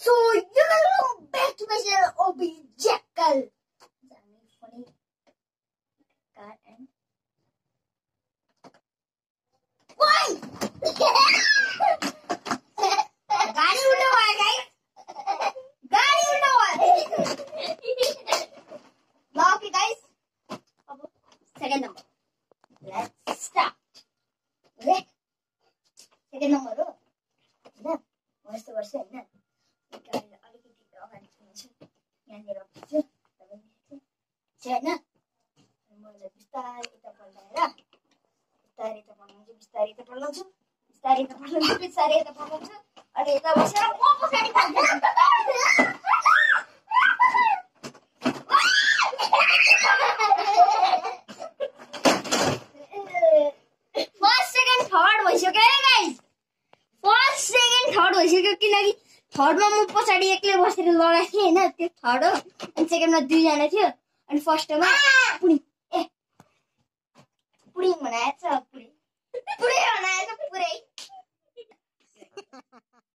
So, you welcome back to my channel, OB Jackal. Funny car and why? गाडी उल्टा भयो guys गाडी उल्टा भयो ल ओके गाइस अब second number let's start okay second number हो होइन म यस्तो गर्छु होइन गाडीलाई अलिकति अगाडि यहाँनिर पुग्छु तपाईँ चाहिँ होइन मैले बिस्तारै यता पल्टाएर बिस्तारै यता पल्टाउँछु बिस्तारै यता पल्टाउँछु बिस्तारै यता पल्टाउँछु बिस्तारै यता पल्टाउँछु अनि यता बसेर फर्स्ट सेकेन्ड थर्ड भइसक्यो है फर्स्ट सेकेन्ड थर्ड भइसक्यो किनकि थर्डमा म पछाडि एक्लै बसेर लडाएको थिएँ होइन त्यो थर्ड हो अनि सेकेन्डमा दुईजना थियो अनि फर्स्टमा